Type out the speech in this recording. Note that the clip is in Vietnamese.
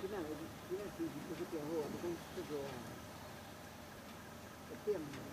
cái này cái này thì cái cái hồ không cái hồ cái tiệm này